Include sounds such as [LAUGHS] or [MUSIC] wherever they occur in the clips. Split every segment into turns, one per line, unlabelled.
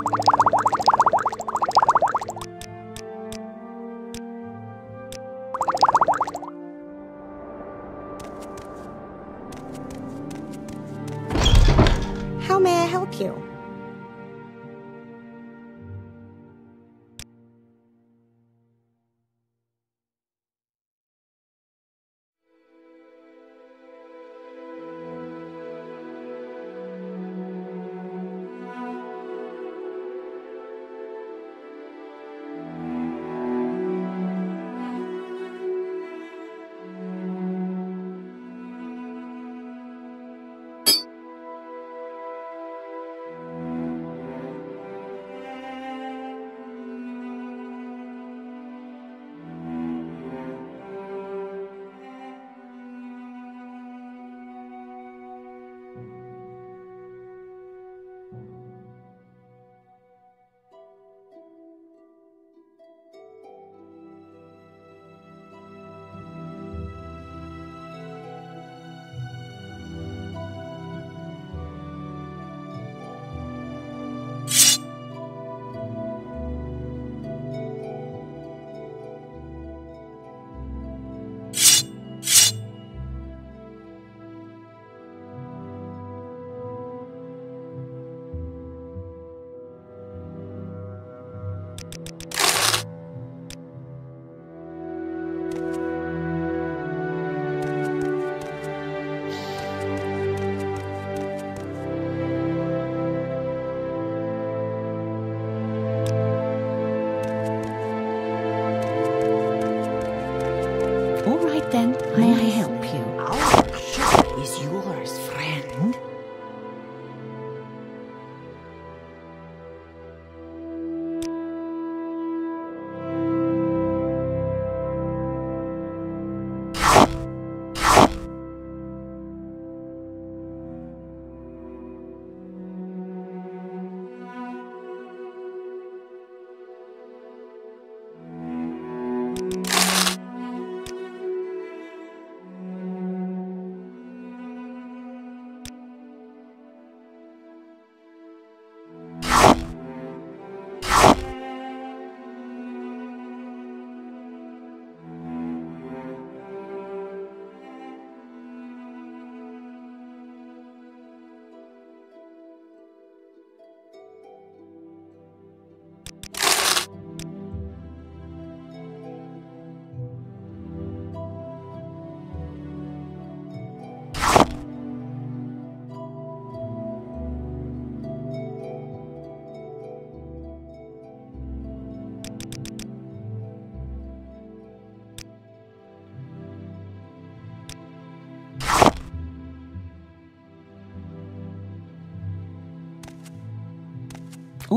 How may I help you?
Then, may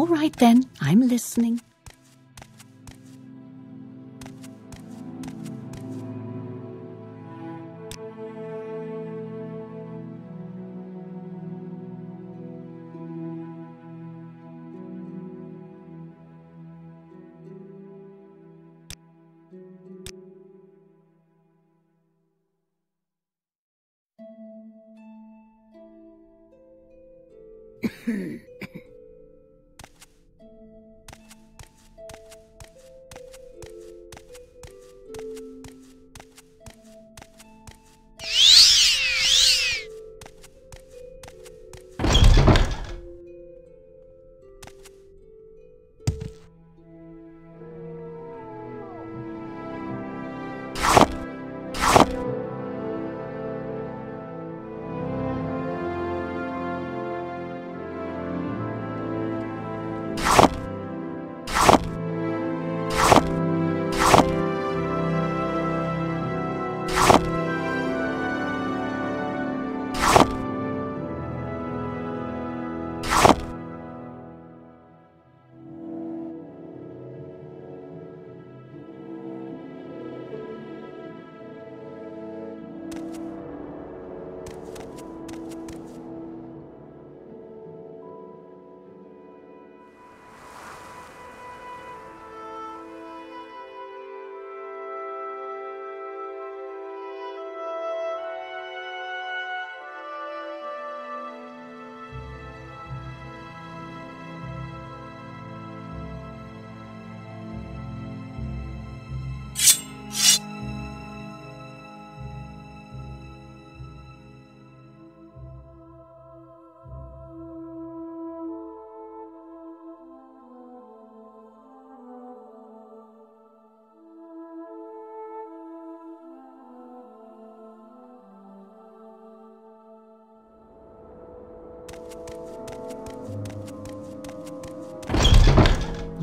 All right then, I'm listening. Hmm. [LAUGHS]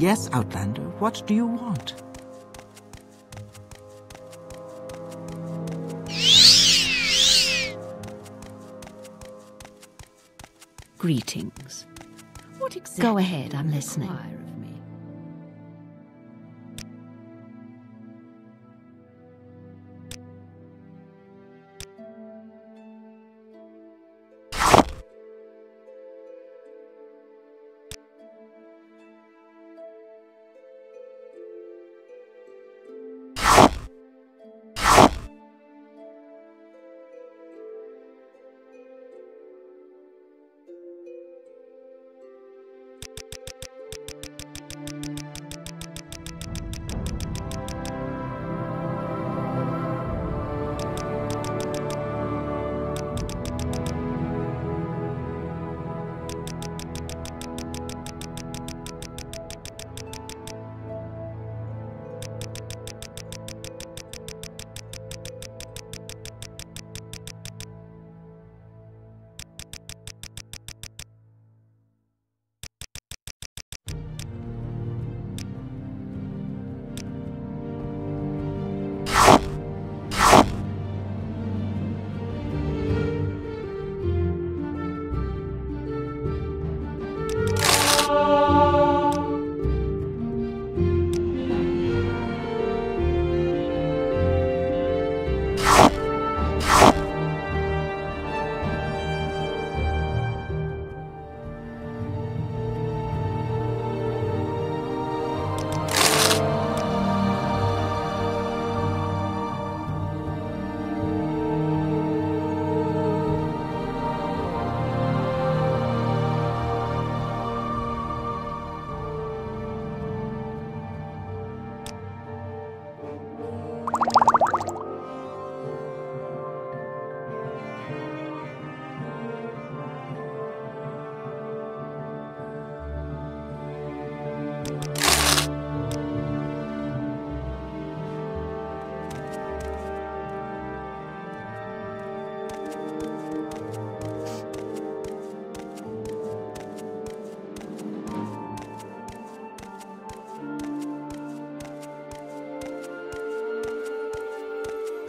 Yes, Outlander, what do you want?
Greetings.
What exactly?
Go ahead, I'm listening.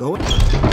Go.